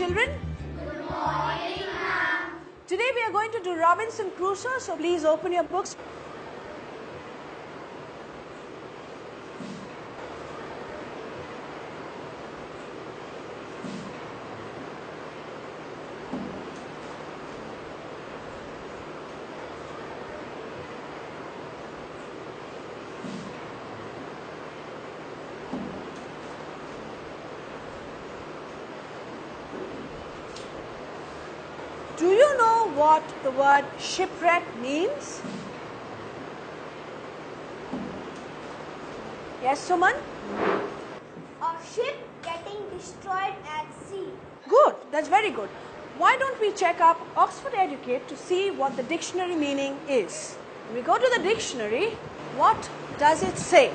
children? Good morning, ma'am. Today we are going to do Robinson Crusoe, so please open your books. Do you know what the word shipwreck means? Yes, Suman? A ship getting destroyed at sea. Good, that's very good. Why don't we check up Oxford Educate to see what the dictionary meaning is? When we go to the dictionary, what does it say?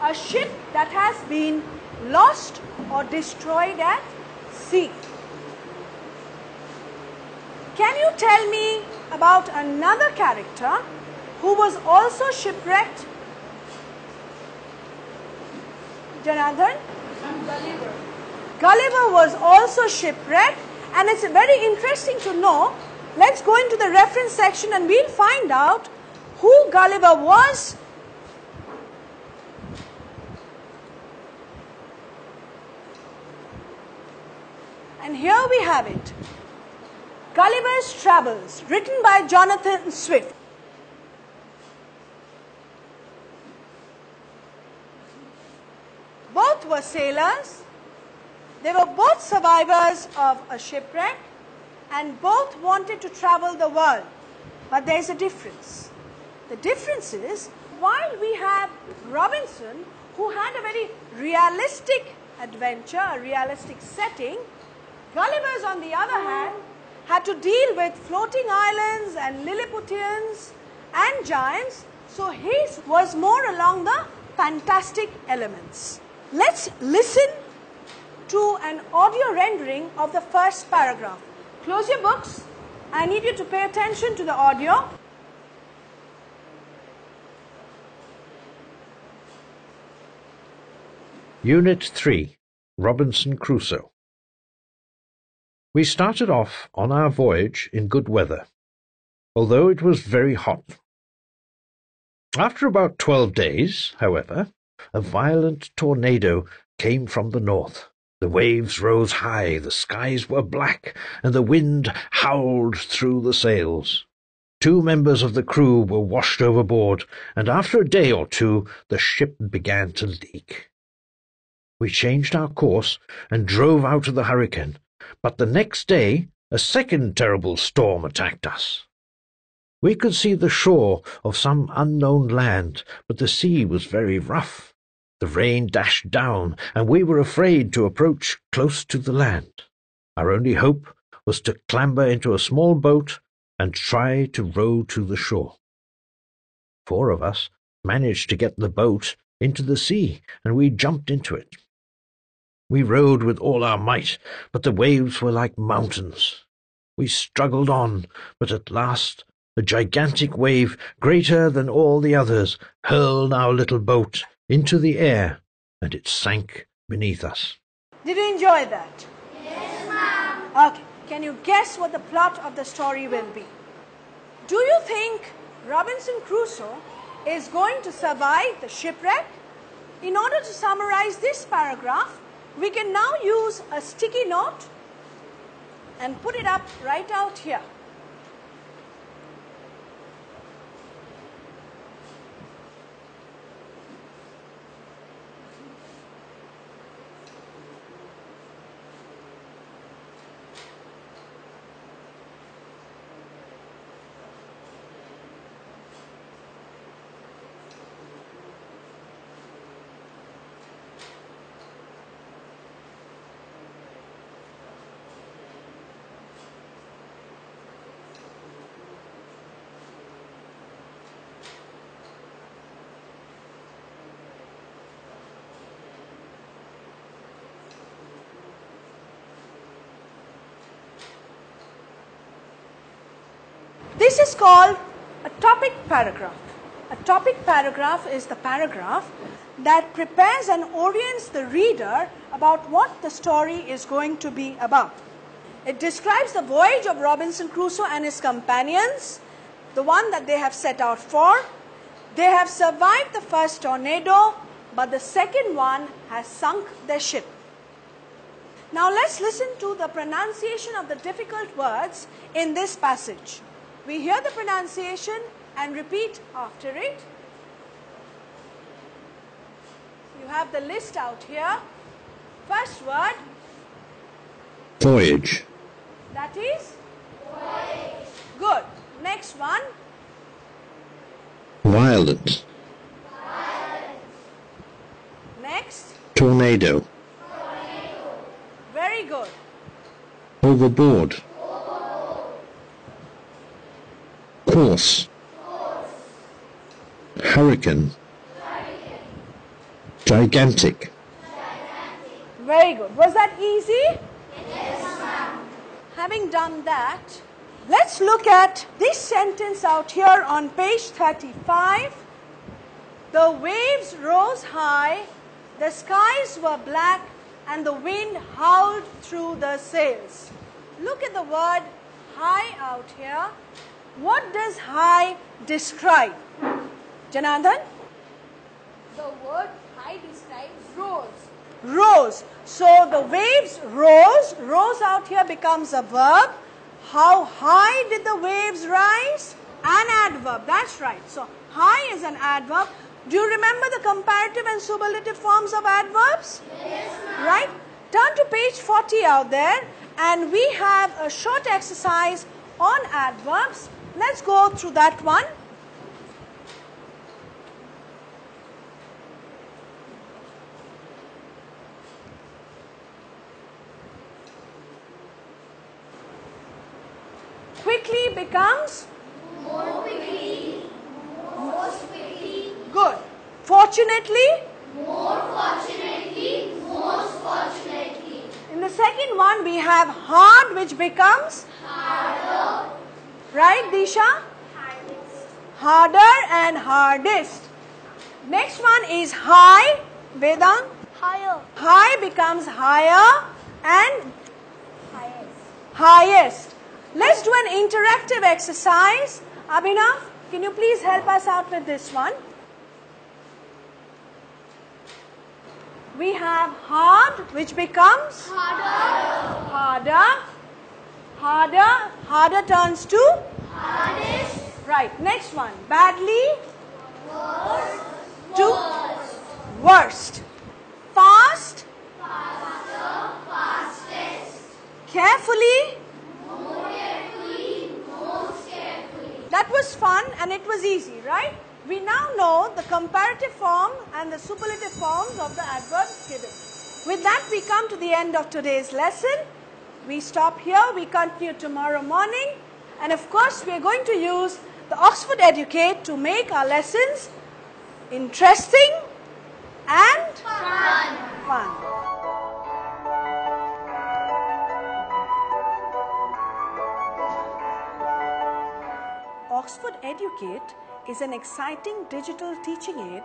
A ship that has been lost or destroyed at sea. Can you tell me about another character who was also shipwrecked? Jonathan? Gulliver. Gulliver was also shipwrecked, and it's very interesting to know. Let's go into the reference section and we'll find out who Gulliver was And here we have it Gulliver's Travels, written by Jonathan Swift. Both were sailors, they were both survivors of a shipwreck, and both wanted to travel the world. But there's a difference. The difference is while we have Robinson, who had a very realistic adventure, a realistic setting, Gulliver's, on the other hand, had to deal with floating islands and Lilliputians and giants, so his was more along the fantastic elements. Let's listen to an audio rendering of the first paragraph. Close your books. I need you to pay attention to the audio. Unit 3 Robinson Crusoe We started off on our voyage in good weather, although it was very hot. After about twelve days, however, a violent tornado came from the north. The waves rose high, the skies were black, and the wind howled through the sails. Two members of the crew were washed overboard, and after a day or two the ship began to leak. We changed our course and drove out of the hurricane, but the next day a second terrible storm attacked us. We could see the shore of some unknown land, but the sea was very rough. The rain dashed down, and we were afraid to approach close to the land. Our only hope was to clamber into a small boat and try to row to the shore. Four of us managed to get the boat into the sea, and we jumped into it. We rowed with all our might, but the waves were like mountains. We struggled on, but at last a gigantic wave, greater than all the others, hurled our little boat into the air, and it sank beneath us. Did you enjoy that? Yes, ma'am. Okay. Can you guess what the plot of the story will be? Do you think Robinson Crusoe is going to survive the shipwreck? In order to summarize this paragraph, we can now use a sticky note and put it up right out here. This is called a topic paragraph. A topic paragraph is the paragraph that prepares and orients the reader about what the story is going to be about. It describes the voyage of Robinson Crusoe and his companions, the one that they have set out for. They have survived the first tornado, but the second one has sunk their ship. Now let's listen to the pronunciation of the difficult words in this passage. We hear the pronunciation and repeat after it. You have the list out here. First word, Voyage. that is? Voyage. Good. Next one, Violent. next. Tornado. Tornado. Very good. Overboard. Course. Hurricane. Gigantic. Very good. Was that easy? Yes, ma'am. Having done that, let's look at this sentence out here on page 35. The waves rose high, the skies were black, and the wind howled through the sails. Look at the word high out here. What does high describe? Janardhan? The word high describes rose. rose. So the waves rose. Rose out here becomes a verb. How high did the waves rise? An adverb. That's right. So high is an adverb. Do you remember the comparative and superlative forms of adverbs? Yes, Right? Turn to page 40 out there and we have a short exercise on adverbs. Let's go through that one. Quickly becomes More quickly. Most quickly. good. Fortunately, More fortunately. Most fortunately. in the second one we have hard which becomes Harder. Right Disha? Hardest. Harder and hardest. Next one is high. Vedant. Higher. High becomes higher and Highest. highest. Let's do an interactive exercise. Abhinav, can you please help us out with this one? We have hard, which becomes Harder. harder. Harder, harder turns to Hardest. right. Next one, badly Worst. to Worst. worst. Fast, Faster. Fastest. carefully. More carefully. Most carefully. That was fun and it was easy, right? We now know the comparative form and the superlative forms of the adverbs given. With that, we come to the end of today's lesson. We stop here, we continue tomorrow morning, and of course, we are going to use the Oxford Educate to make our lessons interesting and Fun. fun. Oxford Educate is an exciting digital teaching aid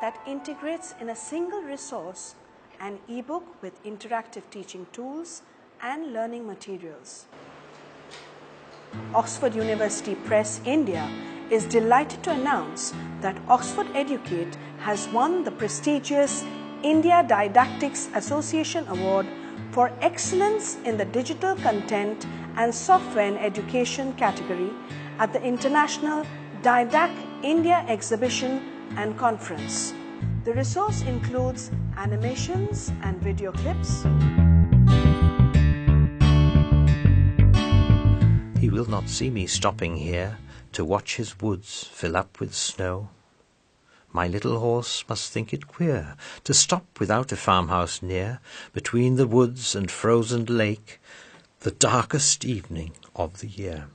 that integrates in a single resource an ebook with interactive teaching tools and learning materials. Oxford University Press India is delighted to announce that Oxford Educate has won the prestigious India Didactics Association Award for Excellence in the Digital Content and Software in Education category at the International Didac India Exhibition and Conference. The resource includes animations and video clips. He will not see me stopping here to watch his woods fill up with snow. My little horse must think it queer to stop without a farmhouse near, between the woods and frozen lake, the darkest evening of the year.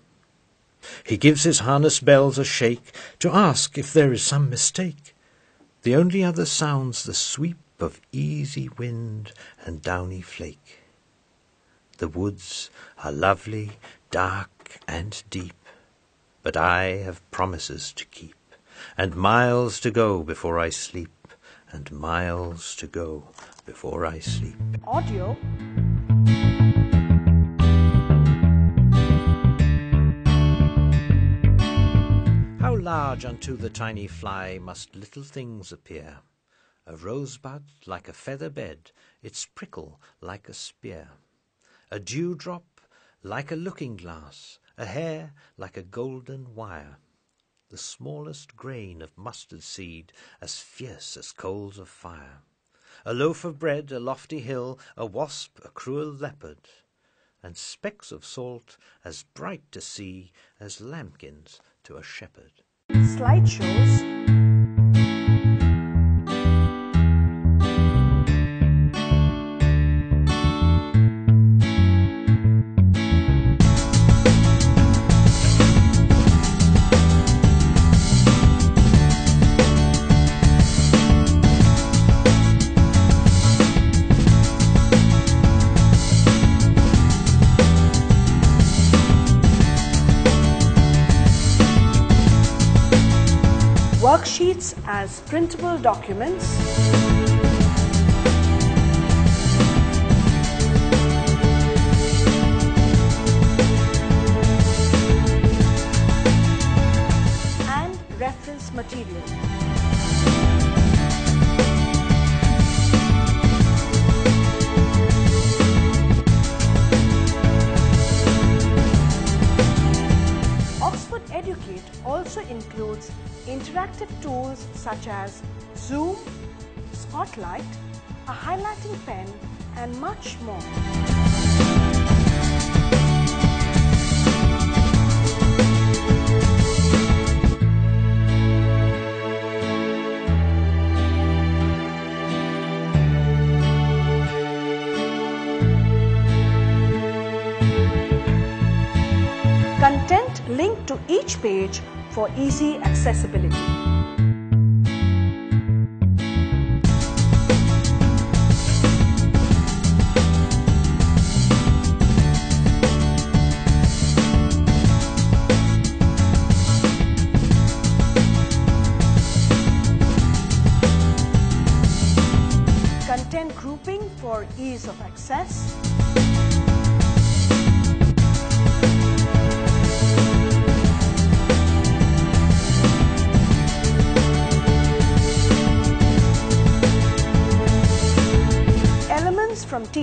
He gives his harness bells a shake to ask if there is some mistake. The only other sounds the sweep of easy wind and downy flake. The woods are lovely, dark. But I have promises to keep, and miles to go before I sleep, and miles to go before I sleep. Audio How large unto the tiny fly must little things appear! A rosebud like a feather bed, its prickle like a spear; A dewdrop like a looking glass, a hair like a golden wire; The smallest grain of mustard seed as fierce as coals of fire; A loaf of bread, a lofty hill, a wasp, a cruel leopard; And specks of salt as bright to see as lambkins to a shepherd. slideshows as printable documents as Zoom, Spotlight, a highlighting pen, and much more. Content linked to each page for easy accessibility.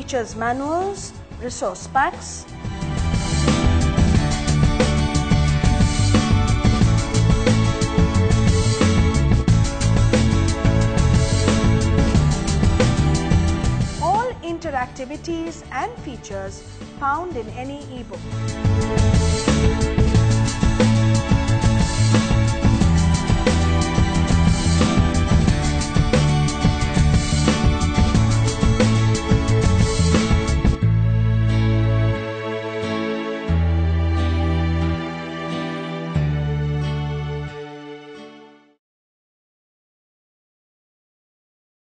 Teachers' manuals, resource packs, all interactivities and features found in any ebook.